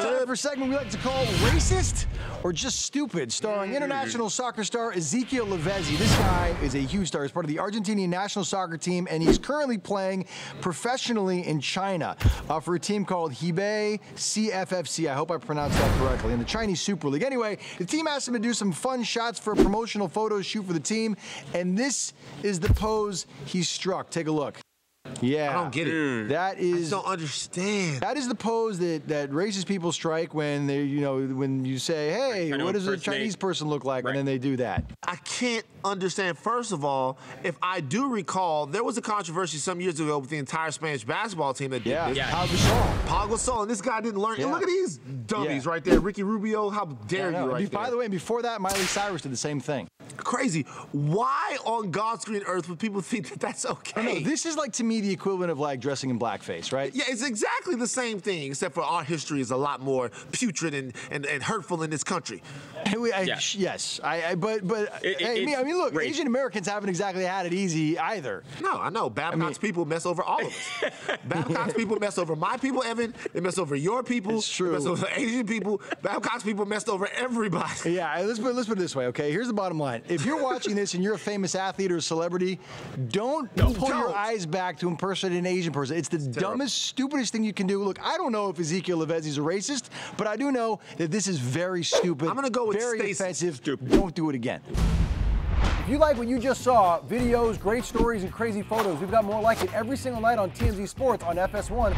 Time for a segment we like to call Racist or Just Stupid, starring international soccer star Ezequiel Lavezzi. This guy is a huge star. He's part of the Argentinian national soccer team, and he's currently playing professionally in China uh, for a team called Hebei CFFC. I hope I pronounced that correctly, in the Chinese Super League. Anyway, the team asked him to do some fun shots for a promotional photo shoot for the team, and this is the pose he struck. Take a look. Yeah. I don't get it. That I just don't understand. that is the pose that, that racist people strike when they, you know, when you say, "Hey, what does a impersonate- Chinese person look like?" Right. and then they do that. I can't understand. First of all, if I do recall, there was a controversy some years ago with the entire Spanish basketball team that did Yeah, this. Yeah. Pau Gasol. Paul Gasol, and this guy didn't learn. Yeah. And look at these dummies Yeah. right there. Ricky Rubio, how dare I know. you right Be- By there. the way, before that, Miley Cyrus did the same thing. Crazy. Why on God's green earth would people think that that's okay? No, this is like to me the equivalent of like dressing in blackface, right? Yeah, it's exactly the same thing, except for our history is a lot more putrid and, and, and hurtful in this country. We- I- Yeah. Yes, I, I but but It- it- hey, me- I mean, look, rape. Asian Americans haven't exactly had it easy either. No, I know. Babcock's people mess over all of us. Babcock's people mess over my people, Evan. They mess over your people. It's true. They mess over Asian people. Babcock's people messed over everybody. Yeah, let's put, let's put it this way, okay? Here's the bottom line. If you're watching this and you're a famous athlete or a celebrity, don't pull your Don't. eyes back to impersonate an Asian person. It's the dumbest, stupidest thing you can do. Look, I don't know if Ezequiel Lavezzi's a racist, but I do know that this is very stupid. I'm gonna go with very Stacey. offensive. Don't do it again. If you like what you just saw, videos, great stories, and crazy photos, we've got more like it every single night on TMZ Sports on FS1.